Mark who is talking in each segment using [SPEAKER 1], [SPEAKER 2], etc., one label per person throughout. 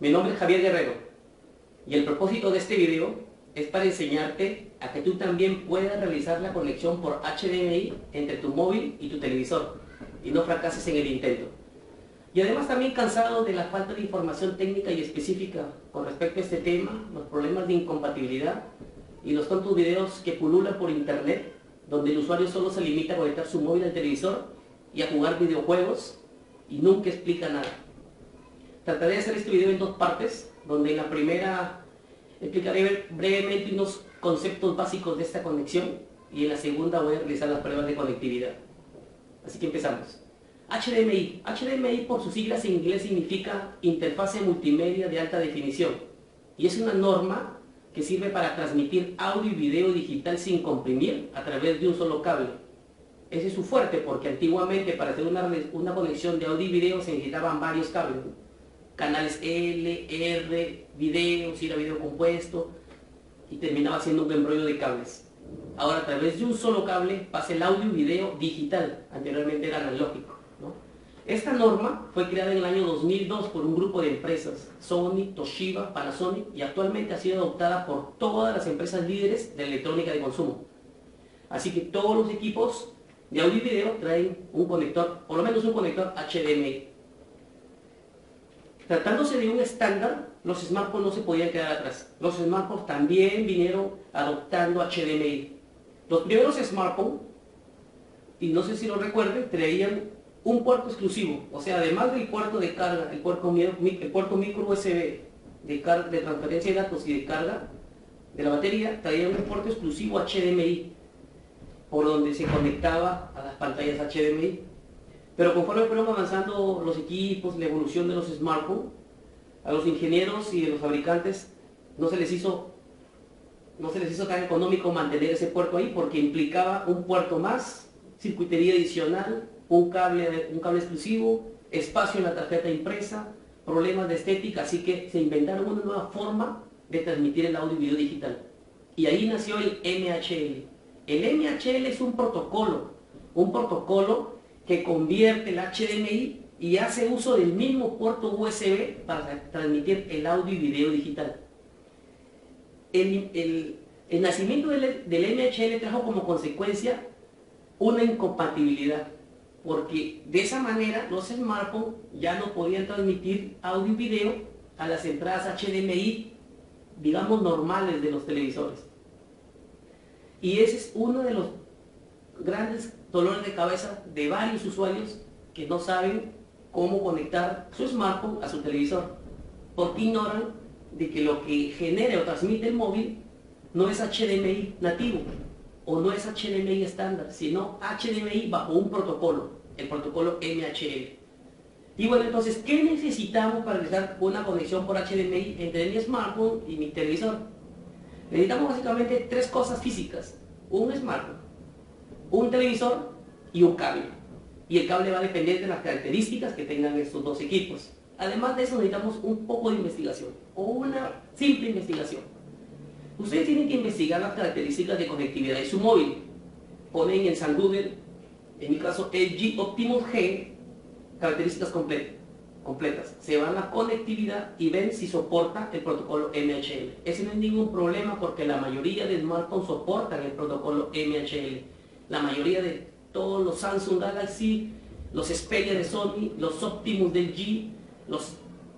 [SPEAKER 1] Mi nombre es Javier Guerrero y el propósito de este video es para enseñarte a que tú también puedas realizar la conexión por HDMI entre tu móvil y tu televisor y no fracases en el intento. Y además también cansado de la falta de información técnica y específica con respecto a este tema, los problemas de incompatibilidad y los tontos videos que pululan por internet, donde el usuario solo se limita a conectar su móvil al televisor y a jugar videojuegos y nunca explica nada. Trataré de hacer este video en dos partes, donde en la primera explicaré brevemente unos conceptos básicos de esta conexión y en la segunda voy a realizar las pruebas de conectividad. Así que empezamos. HDMI. HDMI por sus siglas en inglés significa Interfase Multimedia de Alta Definición y es una norma que sirve para transmitir audio y video digital sin comprimir a través de un solo cable. Ese es su fuerte porque antiguamente para hacer una, una conexión de audio y video se necesitaban varios cables. Canales L, R, video, si era video compuesto y terminaba siendo un embrollo de cables. Ahora a través de un solo cable pasa el audio y video digital, anteriormente era analógico. Esta norma fue creada en el año 2002 por un grupo de empresas, Sony, Toshiba, Panasonic, y actualmente ha sido adoptada por todas las empresas líderes de electrónica de consumo. Así que todos los equipos de audio y video traen un conector, por lo menos un conector HDMI. Tratándose de un estándar, los smartphones no se podían quedar atrás. Los smartphones también vinieron adoptando HDMI. Los primeros smartphones, y no sé si lo recuerden, traían un puerto exclusivo, o sea, además del puerto de carga, el puerto, micro USB de, de transferencia de datos y de carga de la batería, traía un puerto exclusivo HDMI, por donde se conectaba a las pantallas HDMI. Pero conforme fueron avanzando los equipos, la evolución de los smartphones, a los ingenieros y de los fabricantes no se les hizo no se les hizo tan económico mantener ese puerto ahí porque implicaba un puerto más, circuitería adicional, un cable, un cable exclusivo, espacio en la tarjeta impresa, problemas de estética, así que se inventaron una nueva forma de transmitir el audio y video digital. Y ahí nació el MHL. El MHL es un protocolo, un protocolo que convierte el HDMI y hace uso del mismo puerto USB para transmitir el audio y video digital. El, nacimiento del, del MHL trajo como consecuencia una incompatibilidad porque de esa manera los smartphones ya no podían transmitir audio y video a las entradas HDMI, digamos, normales de los televisores. Y ese es uno de los grandes dolores de cabeza de varios usuarios que no saben cómo conectar su smartphone a su televisor, porque ignoran de que lo que genera o transmite el móvil no es HDMI nativo, o no es HDMI estándar, sino HDMI bajo un protocolo, el protocolo MHL. Y bueno, entonces, ¿qué necesitamos para realizar una conexión por HDMI entre mi smartphone y mi televisor? Necesitamos básicamente tres cosas físicas. Un smartphone, un televisor y un cable. Y el cable va a depender de las características que tengan estos dos equipos. Además de eso necesitamos un poco de investigación o una simple investigación. Ustedes tienen que investigar las características de conectividad de su móvil. Ponen en San Google, en mi caso LG Optimus G, características completas. Se van a conectividad y ven si soporta el protocolo MHL. Ese no es ningún problema porque la mayoría de smartphones soportan el protocolo MHL. La mayoría de todos los Samsung Galaxy, los Xperia de Sony, los Optimus del G, los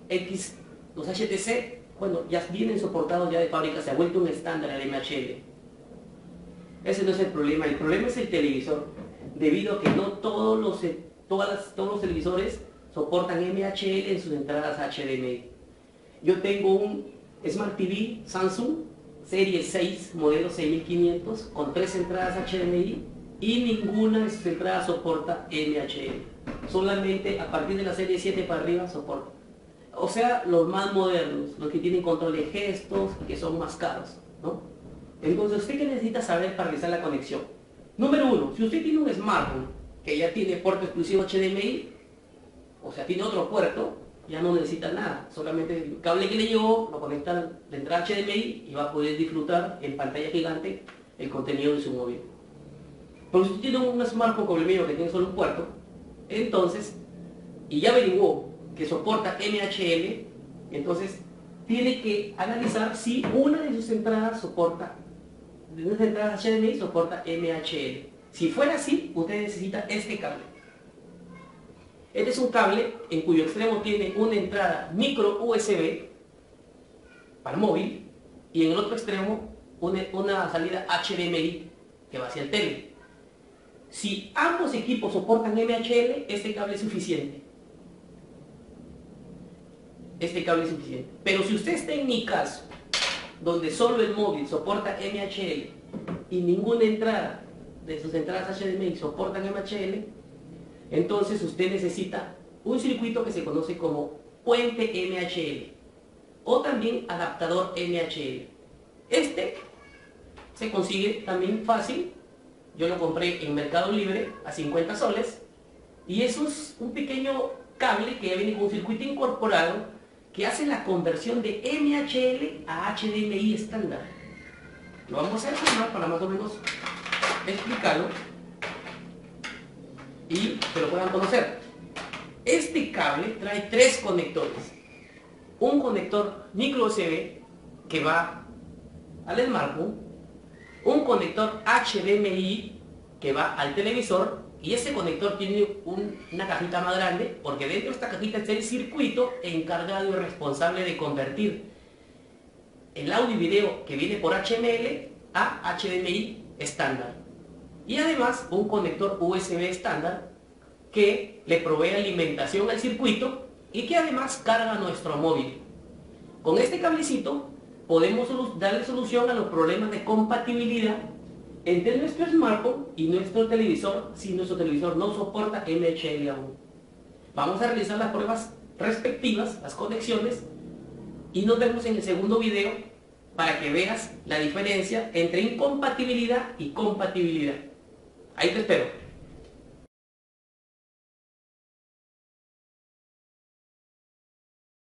[SPEAKER 1] X, los HTC, bueno, ya vienen soportados ya de fábrica, se ha vuelto un estándar el MHL. Ese no es el problema, el problema es el televisor, debido a que no todos los, eh, todas todos los televisores soportan MHL en sus entradas HDMI. Yo tengo un Smart TV Samsung serie 6, modelo 6500, con tres entradas HDMI y ninguna entradas soporta MHL. Solamente a partir de la serie 7 para arriba soporta o sea, los más modernos, los que tienen control de gestos y que son más caros, ¿no? Entonces, ¿usted qué necesita saber para realizar la conexión? Número uno, si usted tiene un smartphone que ya tiene puerto exclusivo HDMI, o sea, tiene otro puerto, ya no necesita nada, solamente el cable que le llegó lo conecta a la entrada HDMI y va a poder disfrutar en pantalla gigante el contenido de su móvil. Pero si usted tiene un smartphone como el mío que tiene solo un puerto, entonces, y ya averiguó que soporta MHL, Entonces, tiene que analizar si una de sus entradas soporta, de sus entradas HDMI soporta MHL. Si fuera así, usted necesita este cable. Este es un cable en cuyo extremo tiene una entrada micro USB para móvil y en el otro extremo una salida HDMI que va hacia el tele. Si ambos equipos soportan MHL, este cable es suficiente. Este cable es suficiente. Pero si usted está en mi caso, donde solo el móvil soporta MHL y ninguna entrada de sus entradas HDMI soportan MHL, entonces usted necesita un circuito que se conoce como puente MHL o también adaptador MHL. Este se consigue también fácil. Yo lo compré en Mercado Libre a 50 soles y es un pequeño cable que viene con un circuito incorporado que hace la conversión de MHL a HDMI estándar. Lo vamos a hacer para más o menos explicarlo y que lo puedan conocer. Este cable trae tres conectores. Un conector micro USB que va al smartphone, un conector HDMI que va al televisor y ese conector tiene una cajita más grande porque dentro de esta cajita está el circuito encargado y responsable de convertir el audio y video que viene por HML a HDMI estándar y además un conector USB estándar que le provee alimentación al circuito y que además carga nuestro móvil. Con este cablecito podemos darle solución a los problemas de compatibilidad entre nuestro smartphone y nuestro televisor si nuestro televisor no soporta MHL aún. Vamos a realizar las pruebas respectivas, las conexiones, y nos vemos en el segundo video para que veas la diferencia entre incompatibilidad y compatibilidad. Ahí te espero.